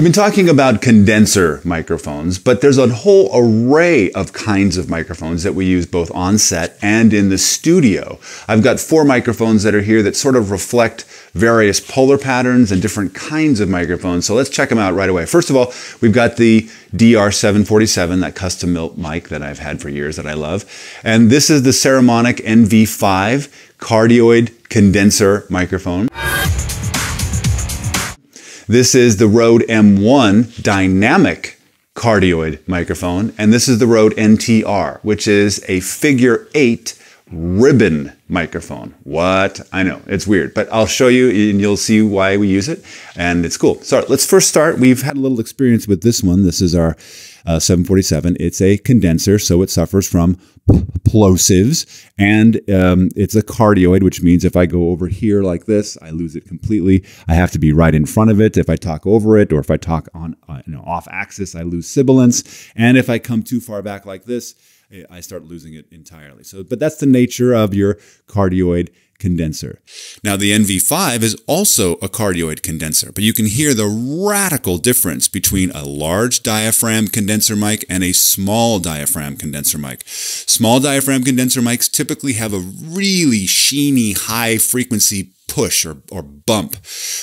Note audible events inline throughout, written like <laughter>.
We've been talking about condenser microphones, but there's a whole array of kinds of microphones that we use both on set and in the studio. I've got four microphones that are here that sort of reflect various polar patterns and different kinds of microphones. So let's check them out right away. First of all, we've got the DR747, that custom built mic that I've had for years that I love. And this is the Saramonic NV5 cardioid condenser microphone. This is the Rode M1 dynamic cardioid microphone, and this is the Rode NTR, which is a figure eight ribbon microphone. What? I know, it's weird, but I'll show you and you'll see why we use it, and it's cool. So let's first start. We've had a little experience with this one. This is our uh, 747. It's a condenser, so it suffers from plosives, and um, it's a cardioid, which means if I go over here like this, I lose it completely. I have to be right in front of it. If I talk over it, or if I talk on uh, you know, off axis, I lose sibilance. And if I come too far back like this, I start losing it entirely. So, but that's the nature of your cardioid condenser. Now, the NV5 is also a cardioid condenser, but you can hear the radical difference between a large diaphragm condenser mic and a small diaphragm condenser mic. Small diaphragm condenser mics typically have a really sheeny high frequency push or, or bump,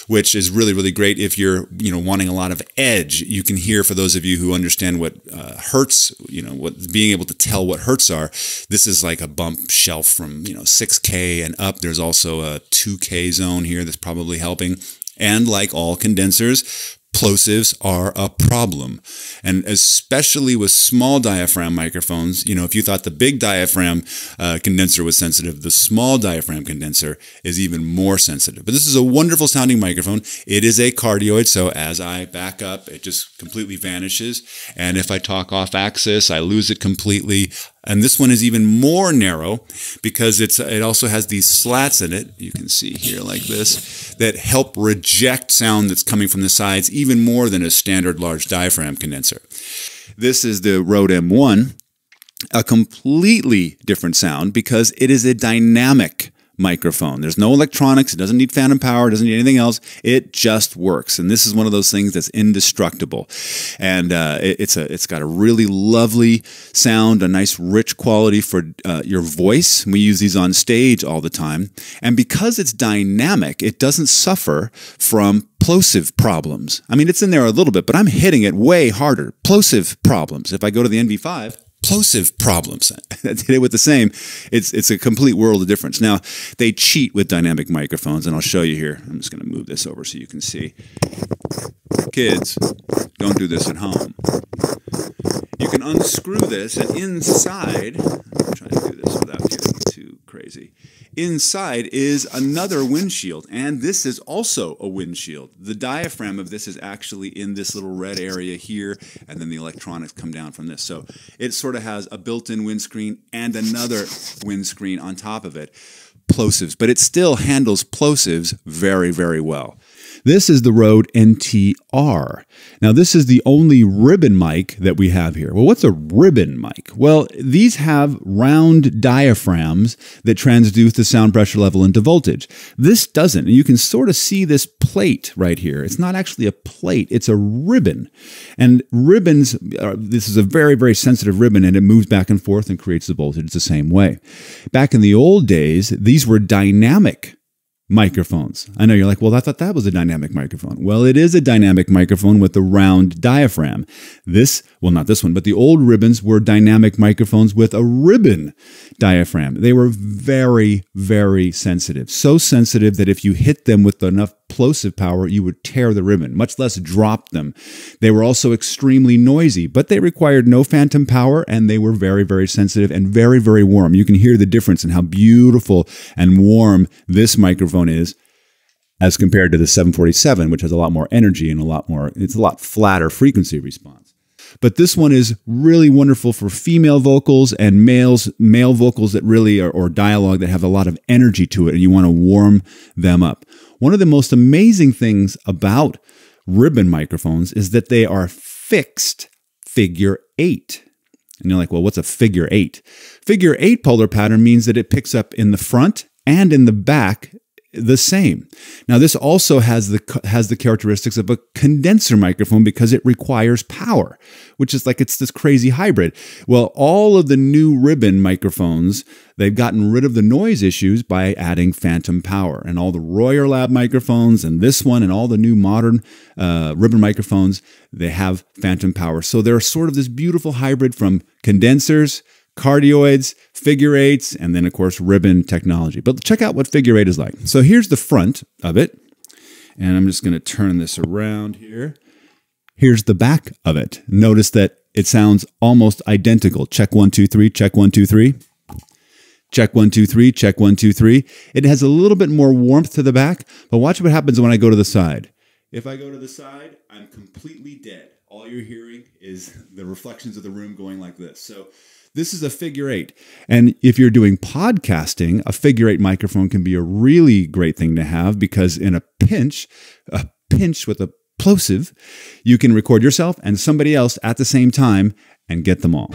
which is really, really great if you're, you know, wanting a lot of edge. You can hear, for those of you who understand what uh, hertz, you know, what being able to tell what hertz are, this is like a bump shelf from, you know, 6K and up. There's also a 2K zone here that's probably helping. And like all condensers, plosives are a problem. And especially with small diaphragm microphones, you know, if you thought the big diaphragm uh, condenser was sensitive, the small diaphragm condenser is even more sensitive. But this is a wonderful sounding microphone. It is a cardioid, so as I back up, it just completely vanishes. And if I talk off axis, I lose it completely. And this one is even more narrow because it's it also has these slats in it. You can see here like this that help reject sound that's coming from the sides even more than a standard large diaphragm condenser. This is the Rode M1, a completely different sound because it is a dynamic microphone. There's no electronics. It doesn't need phantom power. It doesn't need anything else. It just works. And this is one of those things that's indestructible. And uh, it, it's a it's got a really lovely sound, a nice rich quality for uh, your voice. We use these on stage all the time. And because it's dynamic, it doesn't suffer from plosive problems. I mean, it's in there a little bit, but I'm hitting it way harder. Plosive problems. If I go to the NV5, plosive problems. <laughs> I did it with the same. It's it's a complete world of difference. Now they cheat with dynamic microphones, and I'll show you here. I'm just going to move this over so you can see. Kids, don't do this at home. You can unscrew this, and inside, I'm trying to do this without getting too crazy. Inside is another windshield, and this is also a windshield. The diaphragm of this is actually in this little red area here, and then the electronics come down from this. So it sort of has a built-in windscreen and another windscreen on top of it, plosives, but it still handles plosives very, very well. This is the Rode NTR. Now, this is the only ribbon mic that we have here. Well, what's a ribbon mic? Well, these have round diaphragms that transduce the sound pressure level into voltage. This doesn't. And you can sort of see this plate right here. It's not actually a plate, it's a ribbon. And ribbons, are, this is a very, very sensitive ribbon and it moves back and forth and creates the voltage the same way. Back in the old days, these were dynamic microphones. I know you're like, well, I thought that was a dynamic microphone. Well, it is a dynamic microphone with a round diaphragm. This, well, not this one, but the old ribbons were dynamic microphones with a ribbon diaphragm. They were very, very sensitive. So sensitive that if you hit them with enough plosive power, you would tear the ribbon, much less drop them. They were also extremely noisy, but they required no phantom power and they were very, very sensitive and very, very warm. You can hear the difference in how beautiful and warm this microphone is as compared to the 747, which has a lot more energy and a lot more, it's a lot flatter frequency response. But this one is really wonderful for female vocals and males, male vocals that really are, or dialogue that have a lot of energy to it, and you want to warm them up. One of the most amazing things about ribbon microphones is that they are fixed figure eight. And you're like, well, what's a figure eight? Figure eight polar pattern means that it picks up in the front and in the back the same. Now, this also has the has the characteristics of a condenser microphone because it requires power, which is like it's this crazy hybrid. Well, all of the new ribbon microphones, they've gotten rid of the noise issues by adding phantom power, and all the Royer Lab microphones and this one and all the new modern uh, ribbon microphones, they have phantom power. So they're sort of this beautiful hybrid from condensers cardioids, figure eights, and then, of course, ribbon technology. But check out what figure eight is like. So here's the front of it. And I'm just going to turn this around here. Here's the back of it. Notice that it sounds almost identical. Check one, two, three, check one, two, three. Check one, two, three, check one, two, three. It has a little bit more warmth to the back, but watch what happens when I go to the side. If I go to the side, I'm completely dead. All you're hearing is the reflections of the room going like this. So this is a figure eight. And if you're doing podcasting, a figure eight microphone can be a really great thing to have because in a pinch, a pinch with a plosive, you can record yourself and somebody else at the same time and get them all.